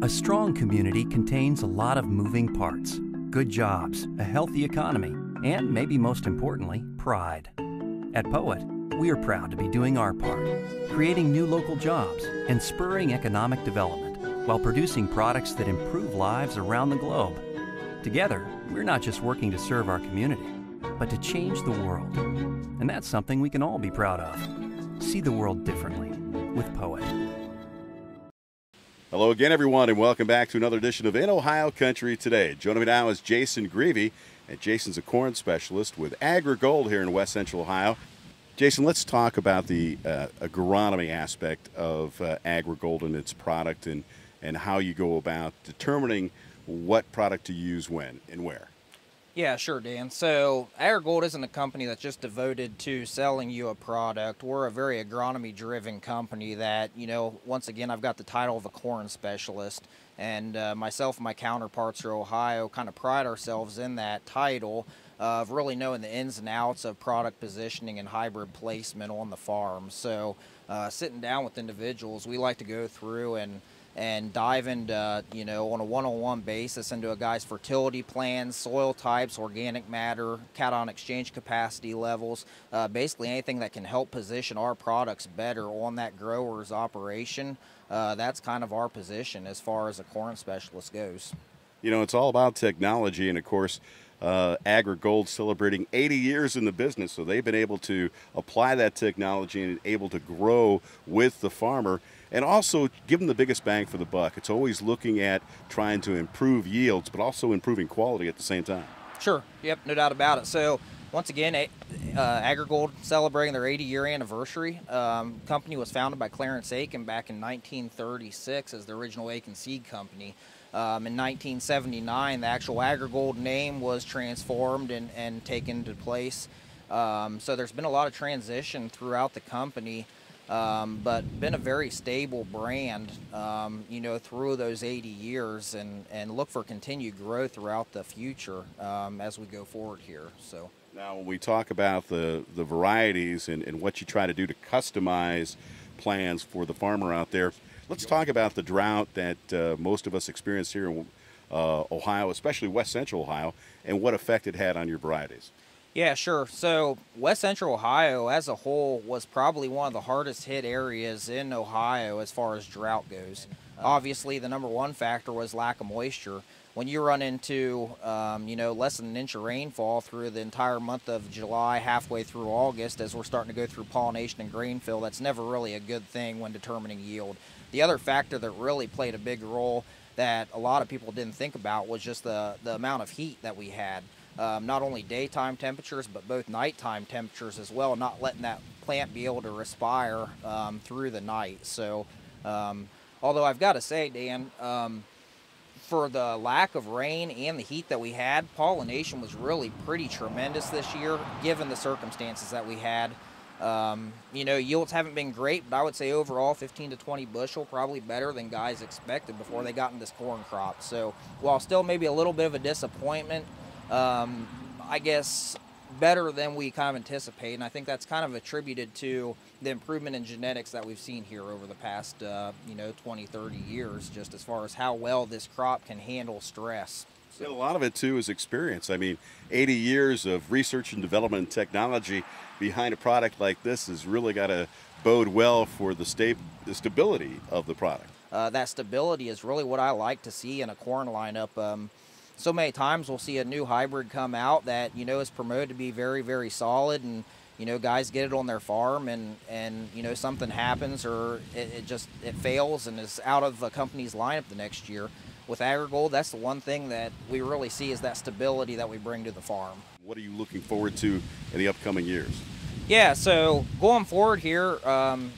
A strong community contains a lot of moving parts good jobs, a healthy economy, and maybe most importantly, pride. At Poet, we are proud to be doing our part, creating new local jobs and spurring economic development while producing products that improve lives around the globe. Together, we're not just working to serve our community, but to change the world. And that's something we can all be proud of. See the world differently with Poet. Hello again, everyone, and welcome back to another edition of In Ohio Country Today. Joining me now is Jason Greve, and Jason's a corn specialist with AgriGold here in West Central Ohio. Jason, let's talk about the uh, agronomy aspect of uh, AgriGold and its product and, and how you go about determining what product to use when and where. Yeah, sure, Dan. So, AgriGold isn't a company that's just devoted to selling you a product. We're a very agronomy driven company that, you know, once again, I've got the title of a corn specialist. And uh, myself and my counterparts are Ohio kind of pride ourselves in that title of really knowing the ins and outs of product positioning and hybrid placement on the farm. So, uh, sitting down with individuals, we like to go through and and dive into, you know, on a one-on-one basis into a guy's fertility plans, soil types, organic matter, cation exchange capacity levels, uh, basically anything that can help position our products better on that grower's operation. Uh, that's kind of our position as far as a corn specialist goes. You know, it's all about technology, and of course, uh, AgriGold celebrating 80 years in the business, so they've been able to apply that technology and able to grow with the farmer and also give them the biggest bang for the buck. It's always looking at trying to improve yields, but also improving quality at the same time. Sure. Yep. No doubt about it. So once again, uh, AgriGold celebrating their 80 year anniversary. Um, company was founded by Clarence Akin back in 1936 as the original Akin Seed Company. Um, in 1979, the actual AgriGold name was transformed and, and taken to place. Um, so there's been a lot of transition throughout the company um, but been a very stable brand, um, you know, through those 80 years, and and look for continued growth throughout the future um, as we go forward here. So. Now, when we talk about the, the varieties and, and what you try to do to customize plans for the farmer out there, let's talk about the drought that uh, most of us experience here in uh, Ohio, especially West Central Ohio, and what effect it had on your varieties. Yeah, sure. So West Central Ohio as a whole was probably one of the hardest hit areas in Ohio as far as drought goes. Obviously, the number one factor was lack of moisture. When you run into, um, you know, less than an inch of rainfall through the entire month of July, halfway through August, as we're starting to go through pollination and grain fill, that's never really a good thing when determining yield. The other factor that really played a big role that a lot of people didn't think about was just the, the amount of heat that we had um, not only daytime temperatures but both nighttime temperatures as well, not letting that plant be able to respire um, through the night. So, um, although I've got to say, Dan, um, for the lack of rain and the heat that we had, pollination was really pretty tremendous this year, given the circumstances that we had. Um, you know, yields haven't been great, but I would say overall 15 to 20 bushel, probably better than guys expected before they got in this corn crop. So while still maybe a little bit of a disappointment, um, I guess, better than we kind of anticipate. And I think that's kind of attributed to the improvement in genetics that we've seen here over the past, uh, you know, 20, 30 years, just as far as how well this crop can handle stress. So. Yeah, a lot of it too is experience. I mean, 80 years of research and development and technology behind a product like this has really got to bode well for the, sta- the stability of the product. Uh, that stability is really what I like to see in a corn lineup. Um, so many times we'll see a new hybrid come out that you know is promoted to be very very solid and you know guys get it on their farm and and you know something happens or it, it just it fails and is out of a company's lineup the next year. With AgriGold that's the one thing that we really see is that stability that we bring to the farm. What are you looking forward to in the upcoming years? Yeah so going forward here um,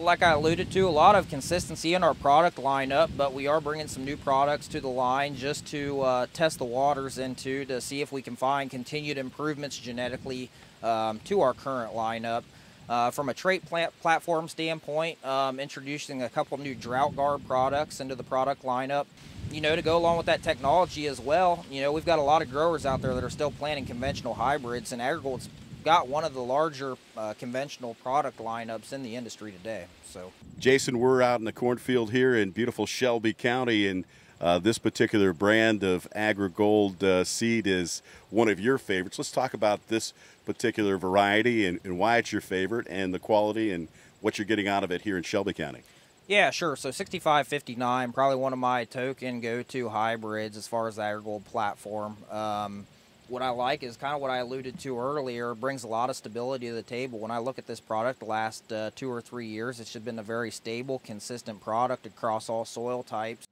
like I alluded to, a lot of consistency in our product lineup, but we are bringing some new products to the line just to uh, test the waters into to see if we can find continued improvements genetically um, to our current lineup. Uh, from a trait plant platform standpoint, um, introducing a couple new DroughtGard products into the product lineup. You know, to go along with that technology as well, you know, we've got a lot of growers out there that are still planting conventional hybrids, and AgriGold's got one of the larger uh, conventional product lineups in the industry today. So, Jason, we're out in the cornfield here in beautiful Shelby County, and uh, this particular brand of AgriGold uh, seed is one of your favorites. Let's talk about this particular variety and, and why it's your favorite, and the quality and what you're getting out of it here in Shelby County. Yeah, sure. So 6559, probably one of my token go-to hybrids as far as the AgriGold platform. Um, what I like is kind of what I alluded to earlier. brings a lot of stability to the table. When I look at this product, the last uh, two or three years, it's just been a very stable, consistent product across all soil types.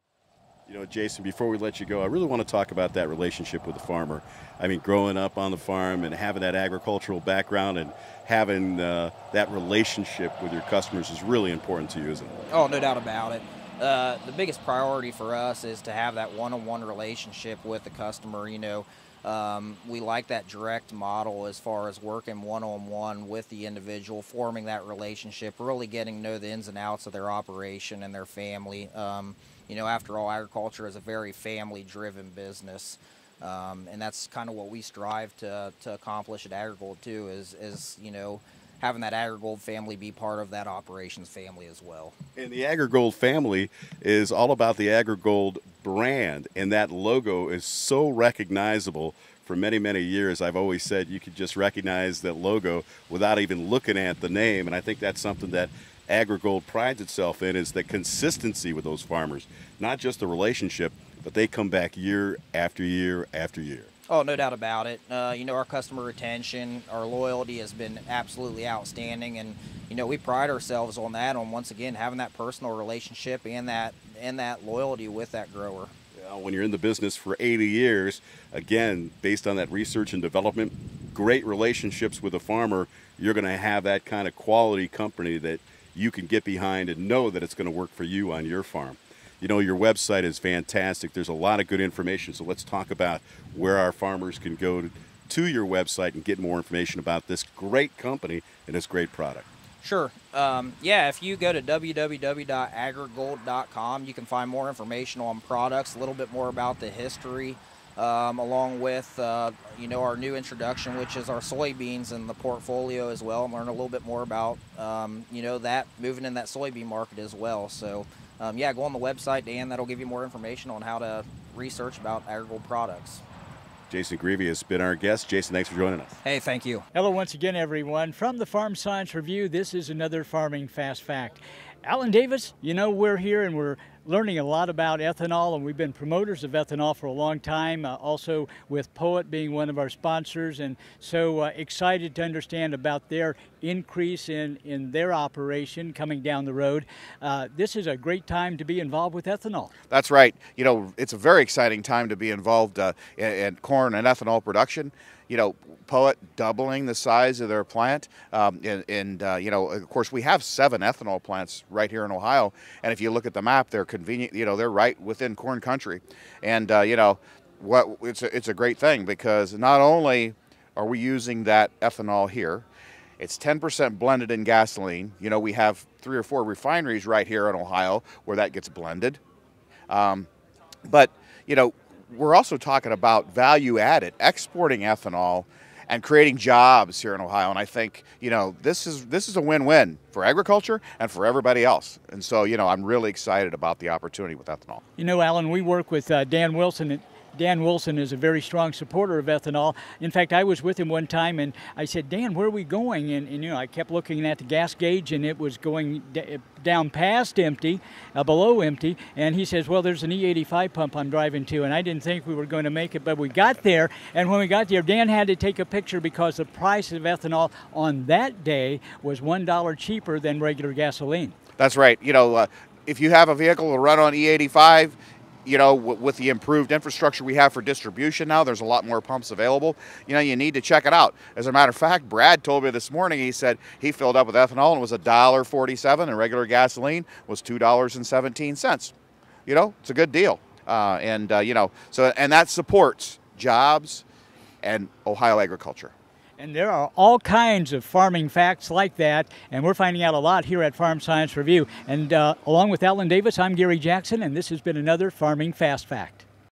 You know, Jason, before we let you go, I really want to talk about that relationship with the farmer. I mean, growing up on the farm and having that agricultural background and having uh, that relationship with your customers is really important to you, isn't it? Oh, no doubt about it. Uh, the biggest priority for us is to have that one-on-one relationship with the customer. You know, um, we like that direct model as far as working one-on-one with the individual, forming that relationship, really getting to know the ins and outs of their operation and their family. Um, you know, after all, agriculture is a very family-driven business. Um, and that's kind of what we strive to, to accomplish at AgriGold too is, is, you know, having that AgriGold family be part of that operations family as well. And the AgriGold family is all about the AgriGold brand, and that logo is so recognizable. For many, many years, I've always said you could just recognize that logo without even looking at the name, and I think that's something that AgriGold prides itself in is the consistency with those farmers, not just the relationship, but they come back year after year after year. Oh, no doubt about it. Uh, you know, our customer retention, our loyalty has been absolutely outstanding, and you know we pride ourselves on that. On once again having that personal relationship and that and that loyalty with that grower. Yeah, when you're in the business for 80 years, again, based on that research and development, great relationships with a farmer, you're going to have that kind of quality company that you can get behind and know that it's going to work for you on your farm. You know, your website is fantastic. There's a lot of good information. So let's talk about where our farmers can go to, to your website and get more information about this great company and this great product. Sure. Um, yeah, if you go to www.agrigold.com, you can find more information on products, a little bit more about the history, um, along with uh, you know our new introduction, which is our soybeans in the portfolio as well, and learn a little bit more about um, you know that moving in that soybean market as well. So um, yeah, go on the website, Dan. That'll give you more information on how to research about AgriGold products. Jason Greve has been our guest. Jason, thanks for joining us. Hey, thank you. Hello once again, everyone. From the Farm Science Review, this is another Farming Fast Fact. Alan Davis, you know, we're here and we're learning a lot about ethanol, and we've been promoters of ethanol for a long time, uh, also with Poet being one of our sponsors, and so uh, excited to understand about their increase in, in their operation coming down the road. Uh, this is a great time to be involved with ethanol. That's right. You know, it's a very exciting time to be involved uh, in, in corn and ethanol production you know, Poet doubling the size of their plant. Um, and, and uh, you know, of course, we have seven ethanol plants right here in Ohio. And if you look at the map, they're convenient, you know, they're right within corn country. And, uh, you know, what it's a, it's a great thing because not only are we using that ethanol here, it's 10% blended in gasoline. You know, we have three or four refineries right here in Ohio where that gets blended. Um, but, you know, we're also talking about value added, exporting ethanol and creating jobs here in Ohio. And I think you know this is this is a win-win for agriculture and for everybody else. And so you know I'm really excited about the opportunity with ethanol. You know, Alan, we work with uh, Dan Wilson Dan Wilson is a very strong supporter of ethanol. In fact, I was with him one time and I said, Dan, where are we going? And, and you know, I kept looking at the gas gauge and it was going down past empty, uh, below empty. And he says, Well, there's an E85 pump I'm driving to. And I didn't think we were going to make it, but we got there. And when we got there, Dan had to take a picture because the price of ethanol on that day was $1 cheaper than regular gasoline. That's right. You know, uh, if you have a vehicle to run on E85, you know, with the improved infrastructure we have for distribution now, there's a lot more pumps available. You know, you need to check it out. As a matter of fact, Brad told me this morning, he said he filled up with ethanol and it was $1.47 and regular gasoline was $2.17. You know, it's a good deal. Uh, and, uh, you know, so, and that supports jobs and Ohio agriculture. And there are all kinds of farming facts like that, and we're finding out a lot here at Farm Science Review. And uh, along with Alan Davis, I'm Gary Jackson, and this has been another Farming Fast Fact.